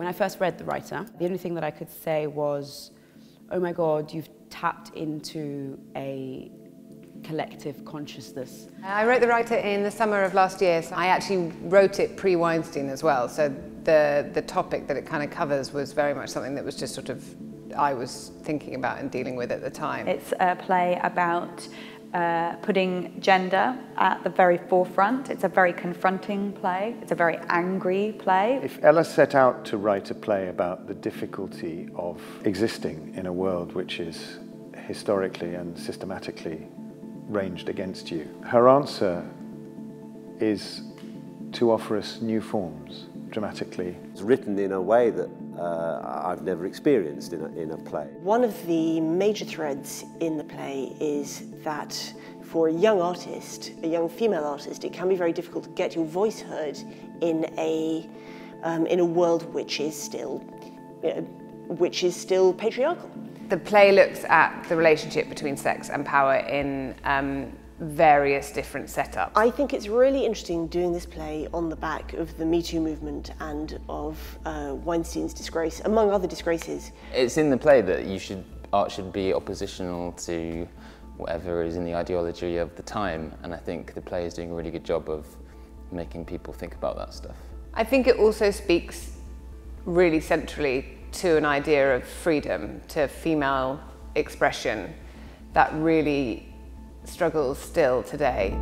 When I first read The Writer, the only thing that I could say was, oh my God, you've tapped into a collective consciousness. I wrote The Writer in the summer of last year, so I actually wrote it pre-Weinstein as well, so the, the topic that it kind of covers was very much something that was just sort of I was thinking about and dealing with at the time. It's a play about uh, putting gender at the very forefront. It's a very confronting play. It's a very angry play. If Ella set out to write a play about the difficulty of existing in a world which is historically and systematically ranged against you, her answer is to offer us new forms dramatically. It's written in a way that uh, I've never experienced in a, in a play. One of the major threads in the play is that for a young artist, a young female artist, it can be very difficult to get your voice heard in a, um, in a world which is still, you know, which is still patriarchal. The play looks at the relationship between sex and power in um, various different setups. I think it's really interesting doing this play on the back of the Me Too movement and of uh, Weinstein's disgrace, among other disgraces. It's in the play that you should art should be oppositional to whatever is in the ideology of the time, and I think the play is doing a really good job of making people think about that stuff. I think it also speaks really centrally to an idea of freedom, to female expression that really struggles still today.